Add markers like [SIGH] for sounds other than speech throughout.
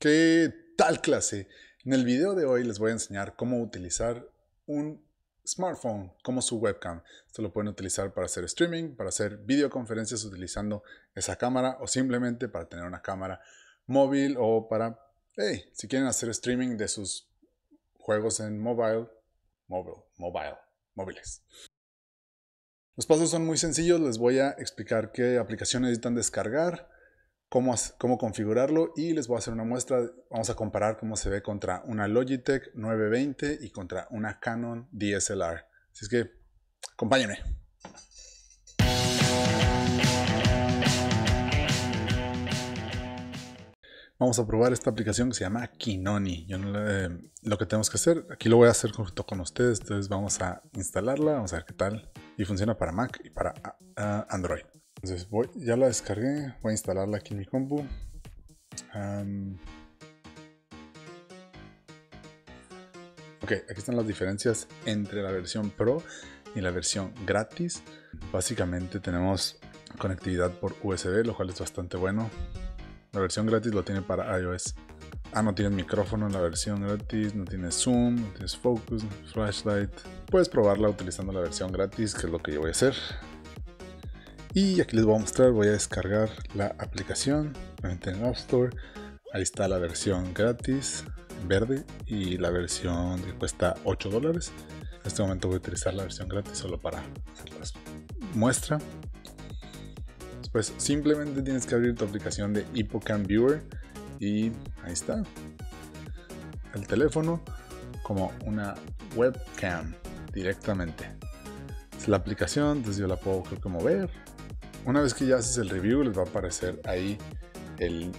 ¿Qué tal clase? En el video de hoy les voy a enseñar cómo utilizar un smartphone como su webcam. Esto lo pueden utilizar para hacer streaming, para hacer videoconferencias utilizando esa cámara o simplemente para tener una cámara móvil o para, hey, si quieren hacer streaming de sus juegos en mobile, mobile, mobile, móviles. Los pasos son muy sencillos, les voy a explicar qué aplicación necesitan descargar, cómo, configurarlo y les voy a hacer una muestra. Vamos a comparar cómo se ve contra una Logitech 920 y contra una Canon DSLR. Así es que, acompáñenme. Vamos a probar esta aplicación que se llama Kinoni. Yo lo que tenemos que hacer, aquí lo voy a hacer junto con ustedes, entonces vamos a instalarla, vamos a ver qué tal. Y funciona para Mac y para Android. Entonces voy, ya la descargué, voy a instalarla aquí en mi compu. ok, aquí están las diferencias entre la versión Pro y la versión gratis. Básicamente tenemos conectividad por USB, lo cual es bastante bueno. La versión gratis lo tiene para iOS. Ah, no tienes micrófono en la versión gratis, no tienes zoom, no tienes focus, flashlight. Puedes probarla utilizando la versión gratis, que es lo que yo voy a hacer. Y aquí les voy a mostrar, voy a descargar la aplicación en App Store. Ahí está la versión gratis, verde, y la versión que cuesta 8 dólares. En este momento voy a utilizar la versión gratis solo para hacer la muestra. Pues simplemente tienes que abrir tu aplicación de Hippocamp Viewer y ahí está. El teléfono como una webcam directamente. Es la aplicación, entonces yo la puedo creo que mover. Una vez que ya haces el review les va a aparecer ahí el,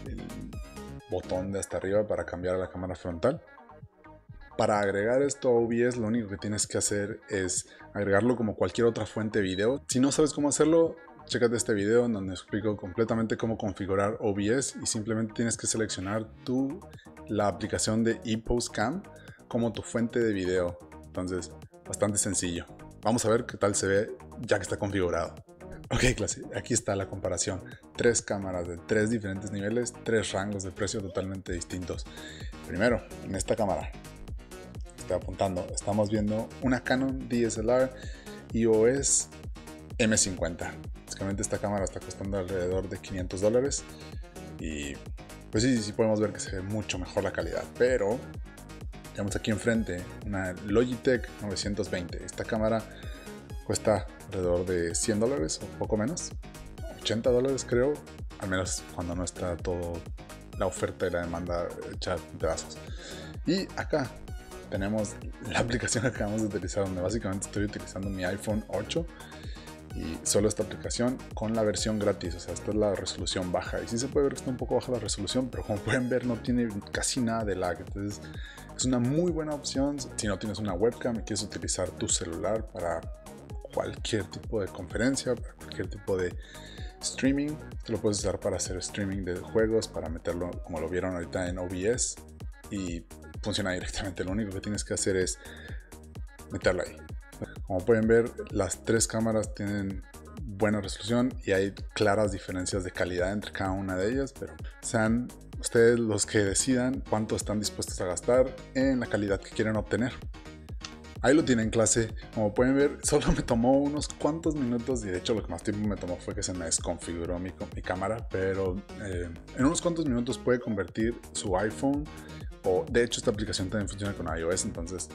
botón de hasta arriba para cambiar a la cámara frontal. Para agregar esto a OBS lo único que tienes que hacer es agregarlo como cualquier otra fuente de video. Si no sabes cómo hacerlo, Chécate este video en donde explico completamente cómo configurar OBS y simplemente tienes que seleccionar tú la aplicación de ePostCam como tu fuente de video. Entonces, bastante sencillo. Vamos a ver qué tal se ve ya que está configurado. Ok, clase, aquí está la comparación. Tres cámaras de tres diferentes niveles, tres rangos de precio totalmente distintos. Primero, en esta cámara, estoy apuntando, estamos viendo una Canon DSLR EOS M50. Básicamente esta cámara está costando alrededor de 500 dólares. Y pues sí, sí podemos ver que se ve mucho mejor la calidad. Pero tenemos aquí enfrente una Logitech 920. Esta cámara cuesta alrededor de 100 dólares o poco menos. 80 dólares creo. Al menos cuando no está todo la oferta y la demanda hecha pedazos. Y acá tenemos la aplicación que acabamos de utilizar donde básicamente estoy utilizando mi iPhone 8 y solo esta aplicación con la versión gratis, o sea, esta es la resolución baja y sí se puede ver que está un poco baja la resolución, pero como pueden ver no tiene casi nada de lag, entonces es una muy buena opción si no tienes una webcam y quieres utilizar tu celular para cualquier tipo de conferencia, para cualquier tipo de streaming, lo puedes usar para hacer streaming de juegos, para meterlo como lo vieron ahorita en OBS y funciona directamente, lo único que tienes que hacer es meterlo ahí. Como pueden ver, las tres cámaras tienen buena resolución y hay claras diferencias de calidad entre cada una de ellas, pero sean ustedes los que decidan cuánto están dispuestos a gastar en la calidad que quieren obtener. Ahí lo tienen clase, como pueden ver, [LAUGHS] solo me tomó unos cuantos minutos y de hecho lo que más tiempo me tomó fue que se me desconfiguró mi, mi cámara, pero eh, en unos cuantos minutos puede convertir su iPhone o de hecho esta aplicación también funciona con iOS, entonces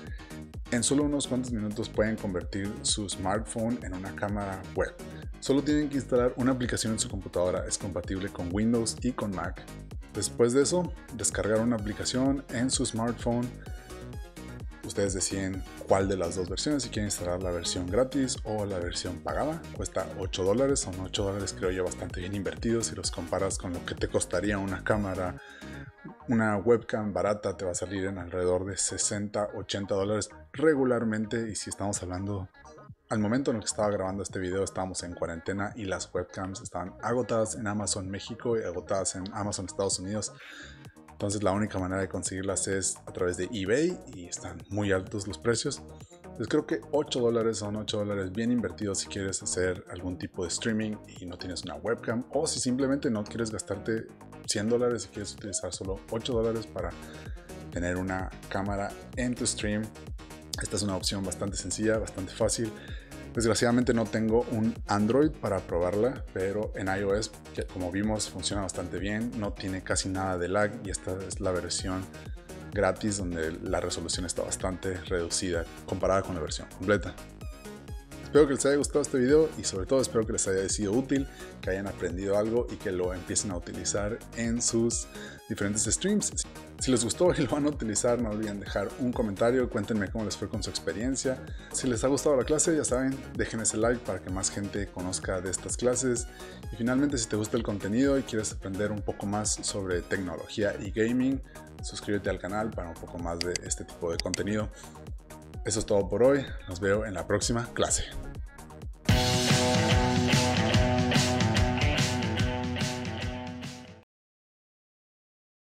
en solo unos cuantos minutos pueden convertir su smartphone en una cámara web. Solo tienen que instalar una aplicación en su computadora, es compatible con Windows y con Mac. Después de eso, descargar una aplicación en su smartphone. Ustedes deciden cuál de las dos versiones, si quieren instalar la versión gratis o la versión pagada. Cuesta 8 dólares, son 8 dólares creo yo bastante bien invertidos si los comparas con lo que te costaría una cámara una webcam barata te va a salir en alrededor de 60, 80 dólares regularmente. Y si estamos hablando al momento en el que estaba grabando este video, estábamos en cuarentena y las webcams estaban agotadas en Amazon México y agotadas en Amazon Estados Unidos. Entonces la única manera de conseguirlas es a través de eBay y están muy altos los precios. Entonces creo que 8 dólares son 8 dólares bien invertidos si quieres hacer algún tipo de streaming y no tienes una webcam o si simplemente no quieres gastarte 100 dólares y quieres utilizar solo 8 dólares para tener una cámara en tu stream. Esta es una opción bastante sencilla, bastante fácil. Desgraciadamente no tengo un Android para probarla, pero en iOS, como vimos, funciona bastante bien, no tiene casi nada de lag y esta es la versión gratis donde la resolución está bastante reducida comparada con la versión completa. Espero que les haya gustado este video y sobre todo espero que les haya sido útil, que hayan aprendido algo y que lo empiecen a utilizar en sus diferentes streams. Si les gustó y lo van a utilizar, no olviden dejar un comentario, cuéntenme cómo les fue con su experiencia. Si les ha gustado la clase, ya saben, dejen ese like para que más gente conozca de estas clases. Y finalmente, si te gusta el contenido y quieres aprender un poco más sobre tecnología y gaming, suscríbete al canal para un poco más de este tipo de contenido. Eso es todo por hoy. Nos veo en la próxima clase.